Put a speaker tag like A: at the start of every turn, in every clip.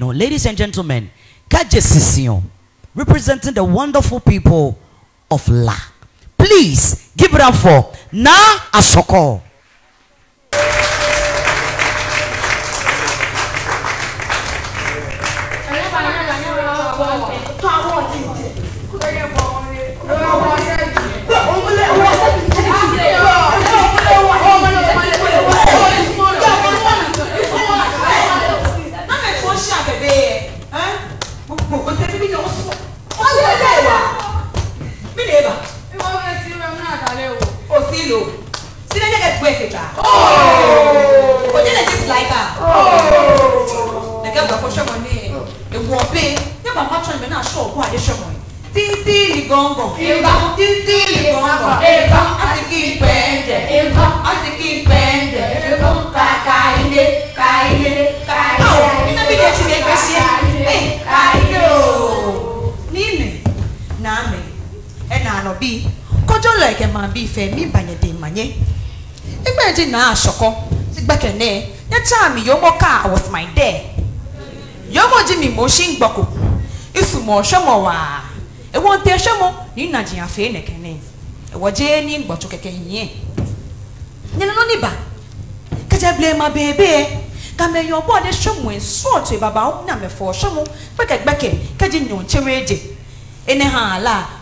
A: No, ladies and gentlemen, Kaje representing the wonderful people of La. Please give it up for Na Asokor. o si ne nege gbe fita o je ne dis like her nege gba ko shomo ni ewu obe ne ba ma tro ni na show ko ade shomo títí ligongo ìbá títí ligongo ìbá àti kí n pẹ́ẹ́ndẹ̀ ìbá àti kí n pẹ́ẹ́ndẹ̀ ìbá ka ka ilé ka ilé ka ilé. báwo iná bí dẹ́tí ní ẹgbẹ́ sí ẹ ka ilé o. ní ìmẹ̀ náà mẹ̀ ẹ̀ nà ànọ̀ bíi ojolo eke ma bi fe mi banye de manye igba ji na asoko igba kene ya cha mi yo moka i was my there yo mo ji mi mo shin gboko isu mo hwe mo wa e won te hwe mo ni na ji afe ne kene e wo je ni ngbocho keke hiye ni no ni ba ka je ble ma bebe ka me yo bo de hwe mo enso to baba o na me fo hwe mo gbeke gbeke ka ji nyon chewe je ene ha ala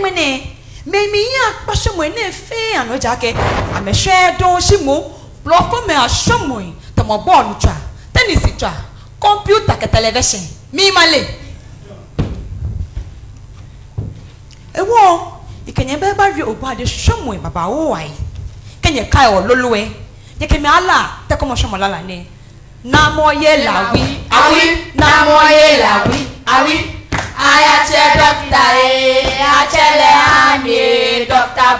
A: mene memi ya kpasho mo ne fe ano jake amehwe don shimo blofo me asho mo te mo ball twa tennis twa computer ke television mi male ewo ikenye be ba wi obu ade shomo baba wo wai kenye kai o loluwe yeke me ala te komo shomo lala ne na mo ye lawi awi na mo ye lawi awi ayatsɛ dɔkita ye atsɛ lɛ ami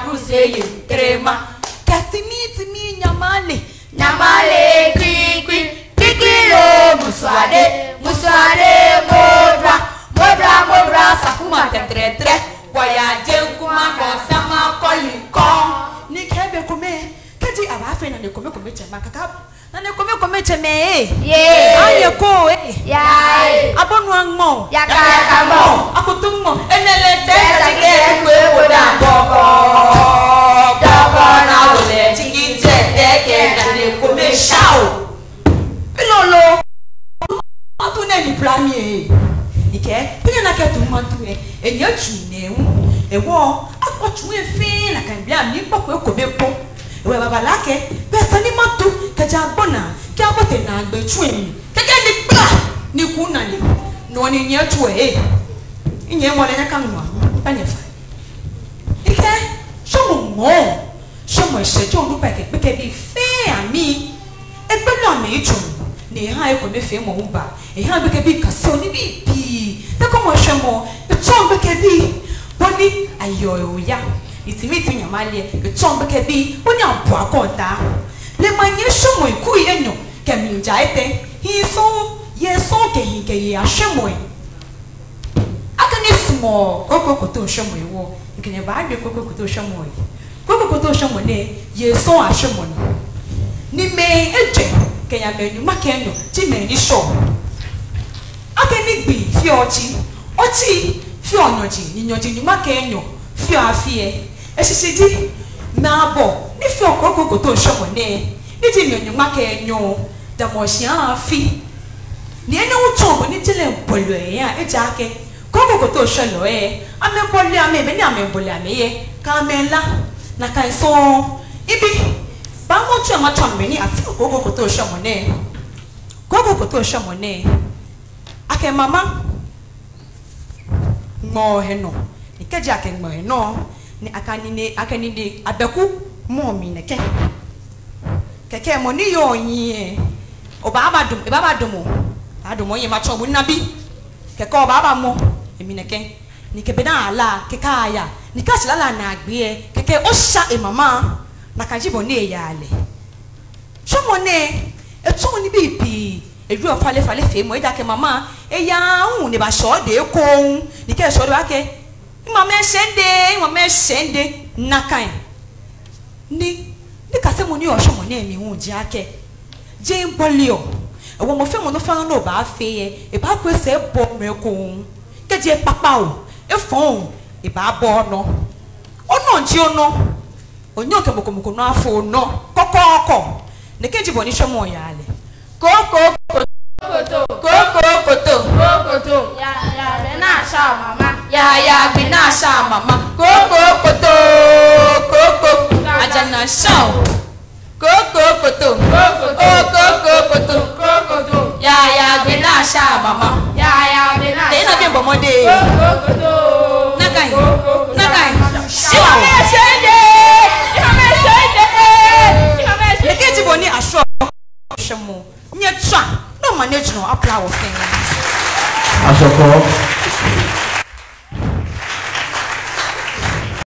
A: bruce ye trema. katimi mi nyamale. nyamale kikui kikui le musuade musuade mobra mobra mobra sakuma tɛtɛrɛtɛrɛ wɔyadze kuma kɔsama kɔli kɔn. ni kɛ bɛ kome kati a ah, b'a fɛ na ne kome kome cɛ ma ka na ne kome kome cɛ mɛ ye. ye an ye ko. Yai. Abonuang mo. Yakayaka mo. Akutung mo.
B: Enelete sa sige kwe woda boko.
A: Doko na wole. Chingi jete ke kane kome shao. Pilolo. Matune ni plamye. Ike. Pinyo na ke tumatune. Enye chune un. Ewo. Akwa chune fin. Akambia mi pa kwe kome po. Ewe babalake. Pesa ni matu. Kaja abona. Kia abote na agbe chune. Kekeni ni kunani noni nyetwe e eh. inyemo lenya kanwa banyefa ike shomo mo shomo isejo olupa kekeke bi fe ami egbe lo mi itu ni ha e ko me fe mo ba e ha gbeke bi kase oni bi bi te ko mo e e shomo e to gbeke bi woni ayo oya ìtìmí ti yàn máa lé ẹ ètò ọ̀n bẹ́kẹ́ bí ó ní àbọ̀ àkọ́ọ̀ta lè máa yẹ ṣòwò ìkú ìyẹ̀yàn kẹ̀mí ìjà ẹ̀tẹ̀ ìsún yɛsɛ ɔkɛyinkɛ yɛ ahwɛmɔe aka ne smɔɔ kɔkɔkɔtɔ ohwɛmɔe wɔ nkɛnyɛ baadwe kɔkɔkɔtɔ ohwɛmɔe kɔkɔkɔtɔ ohwɛmɔe ne yɛsɛ ahwɛmɔe ne mɛn n'ime eje mɛnyuma kɛnyɔ gye ji sɔ aka ne gbi fie ɔkyi ɔkyi fie ɔnyɔgyi nyɔgyi nyuma kɛnyɔ fie afie ehyehyɛgyi mɛabɔ ne fie ɔkɔkɔkɔtɔ ohwɛmɔe ne gye kɛnyɔ afi. Ni ne ho tɔn bɔ ne ti lɛ bɔlɔɛ a ɛgya akɛ kɔkɔ kɔtɔ ohwɛ lɔɛ ame bɔlɔɛ ame ebe ne ame bɔlɔɛ ame yɛ ka ame na ka ibi baamu tɔn ma tɔn mɛ ne afi kɔkɔ kɔtɔ ohwɛ mo nɛ kɔkɔ kɔtɔ ohwɛ mo nɛ akɛ mama ŋmɔɔ hɛ nɔ ne kɛ gya akɛ ŋmɔɔ hɛ nɔ ne akani ne akani ne kɛ kɛkɛ mɔ ne yɛ ɔnyiɛ ɔbaaba dum ɔbaaba dum adomo yɛ matsɔ wo nabi ke ɔba baba mo, emi ni nikebe na ala kɛkɛ aya ni sila la na agbeɛ e. kɛkɛ ɔsa emama nakaji bɔ ne ya alɛ sɔmɔ ne etu ni bi pii edu ɔfa le fa le fe mɔ eda kɛ mama eya ahun ne ba sɔ de ko ohun nikɛ sɔ de wa kɛ ima mɛ sɛnde ima mɛ sɛnde nakan e. ni ne kasɛ mo ni ɔsɔmɔ ne mi hun diya kɛ jɛn bɔliɔ ɛwɔ mo fɛn mo no fɛn no ɔba afɛ yɛ ɛba akɔ sɛ ɛbɔ mmerɛ kɔn kɛgye papa o ɛfɔn ɛba abɔ no ɔnɔ nkyi no onye okemokemoko no afɔ no kɔkɔɔkɔ ne kɛgye bɔ ne hwɛ mo ɔyaale kooko koto kooko koto kooko yaare naa hyɛ amama yaaya bi naa hyɛ amama kooko koto kooko agya na hyɛ o. applaud for him.